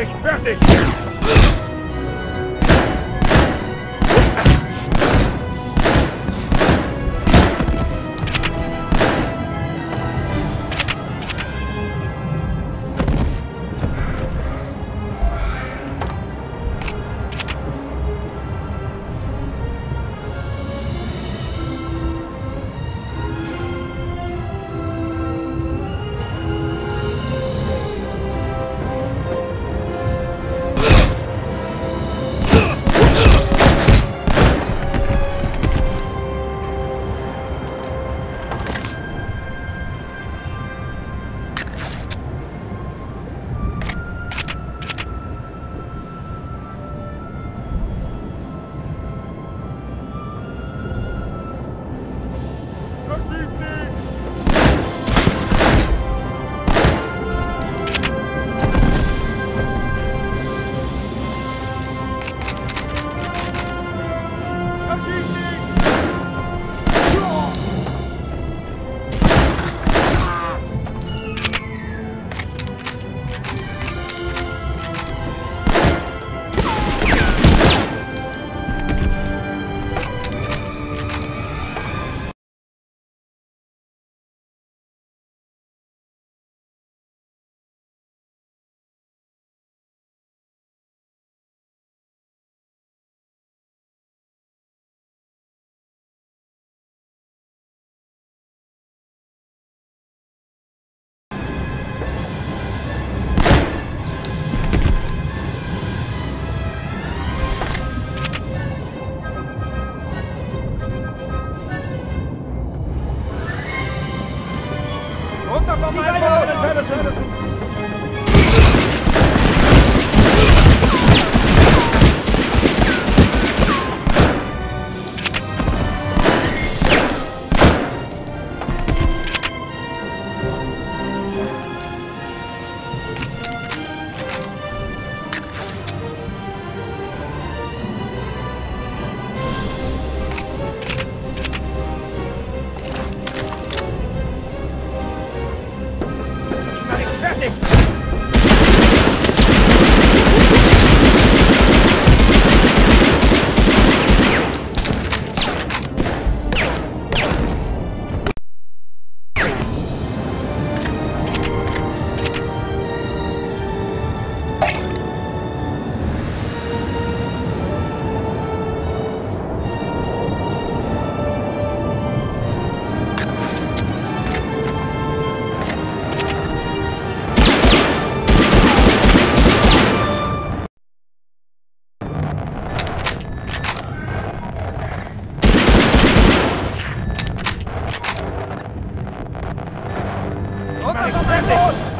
Ich fertig! Kom maar, kom maar, Mach Oh!